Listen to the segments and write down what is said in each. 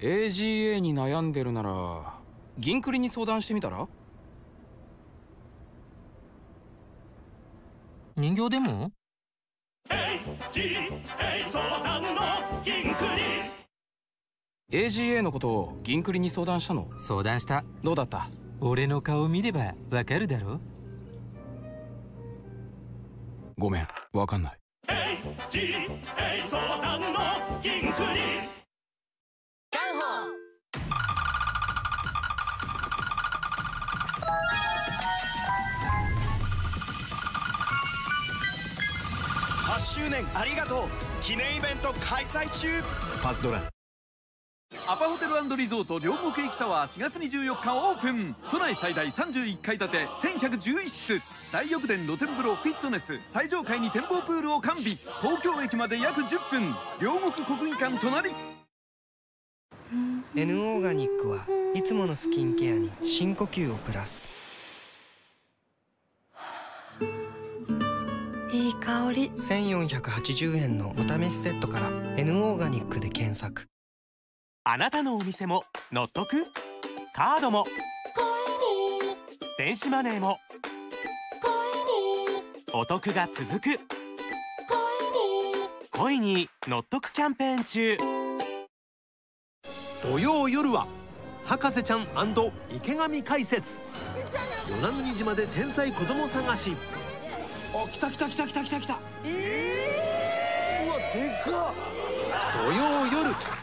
AGA に悩んでるなら銀クリに相談してみたら？人形でも？AGA 相談の銀クリ AGA のことを銀クリに相談したの？相談した。どうだった？俺の顔見ればわかるだろ？ごめんわかんない。AGA 相談の銀クリ8周年ありがとう。記念イベント開催中。パズドラ。アパホテルリゾート両国駅タワー4月24日オープン。都内最大31階建て1111室。大浴殿露天風呂フィットネス最上階に展望プールを完備。東京駅まで約10分。両国国技館隣。N オーガニックはいつものスキンケアに深呼吸をプラスいい香り。1480円のお試しセットから N オーガニックで検索。あなたのお店も乗っ取くカードも。電子マネーも。お得が続く。恋に乗っ取くキャンペーン中。土曜夜は博士ちゃん池上解説。与那国島で天才子供探しあ来た来た来た来た来た来た。えー、うわでかっ。土曜夜。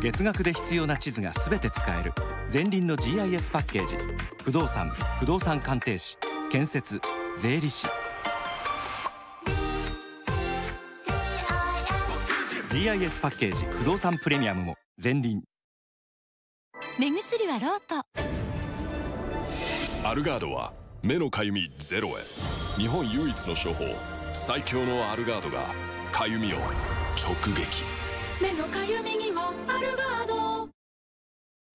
月額で必要な地図がすべて使える。前輪の GIS パッケージ。不動産不動産鑑定士。建設税理士 GIS パッケージ不動産プレミアムも前輪。目薬はロート。アルガードは目のかゆみゼロへ。日本唯一の処方。最強のアルガードがかゆみを直撃。目のかゆみにはアルガード。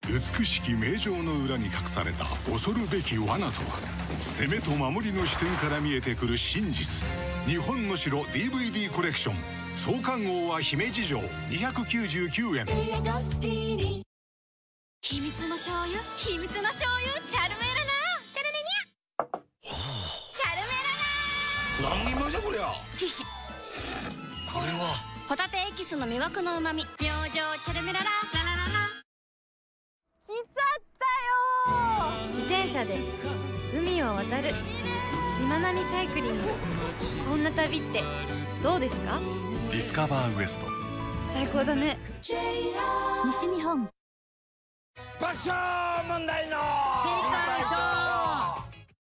美しき名城の裏に隠された恐るべき罠とは。攻めと守りの視点から見えてくる真実。日本の城 DVD コレクション創刊号は姫路城299円。秘密の醤油？秘密の醤油？チャルメラナチャルメニャチャルメラナ何人前じゃこりゃ。これは。ホタテエキスの魅惑の旨味。明星チャルメララララララ。来ちゃったよ自転車で海を渡る。しまなみサイクリングな旅ってどうですか？ディスカバーウエスト。最高だね。西日本。爆笑問題の